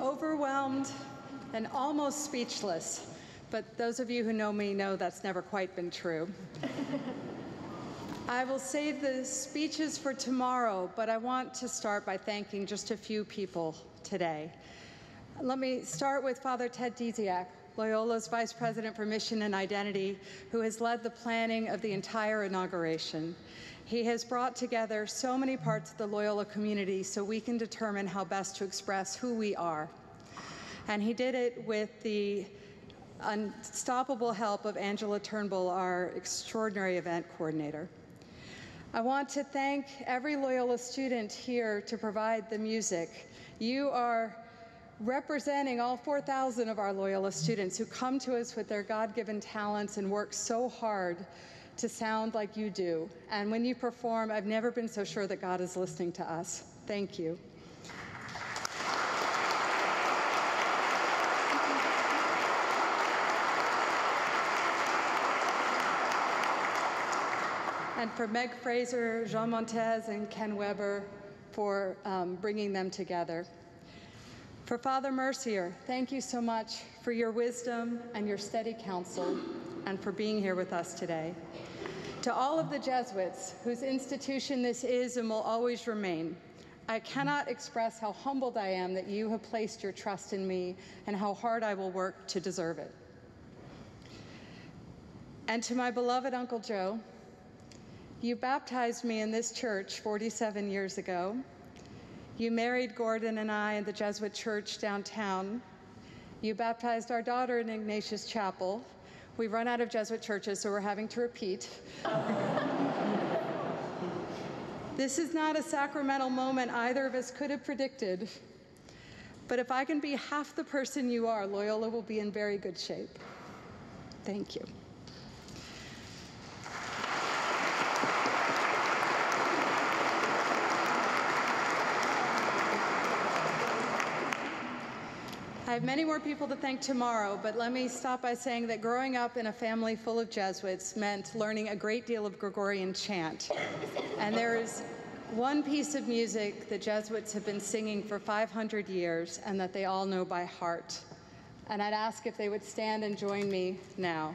overwhelmed and almost speechless. But those of you who know me know that's never quite been true. I will save the speeches for tomorrow, but I want to start by thanking just a few people today. Let me start with Father Ted Dziak, Loyola's Vice President for Mission and Identity, who has led the planning of the entire inauguration. He has brought together so many parts of the Loyola community so we can determine how best to express who we are. And he did it with the unstoppable help of Angela Turnbull, our extraordinary event coordinator. I want to thank every Loyola student here to provide the music. You are representing all 4,000 of our Loyola students who come to us with their God-given talents and work so hard to sound like you do. And when you perform, I've never been so sure that God is listening to us. Thank you. and for Meg Frazier, Jean Montès, and Ken Weber for um, bringing them together. For Father Mercier, thank you so much for your wisdom and your steady counsel and for being here with us today. To all of the Jesuits, whose institution this is and will always remain, I cannot express how humbled I am that you have placed your trust in me and how hard I will work to deserve it. And to my beloved Uncle Joe, you baptized me in this church 47 years ago. You married Gordon and I in the Jesuit church downtown. You baptized our daughter in Ignatius Chapel We've run out of Jesuit churches, so we're having to repeat. this is not a sacramental moment either of us could have predicted. But if I can be half the person you are, Loyola will be in very good shape. Thank you. I have many more people to thank tomorrow, but let me stop by saying that growing up in a family full of Jesuits meant learning a great deal of Gregorian chant. And there is one piece of music the Jesuits have been singing for 500 years and that they all know by heart. And I'd ask if they would stand and join me now.